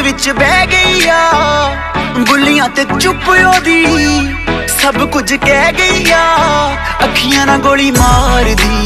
ਵਿੱਚ ਬਹਿ ਗਈ ਆ। ਬੁੱਲੀਆਂ ਤੇ ਚੁੱਪ ਉਹਦੀ। ਸਭ ਕੁਝ ਕਹਿ ਗਈ ਆ। ਅੱਖੀਆਂ ਨਾਲ ਗੋਲੀ ਮਾਰਦੀ।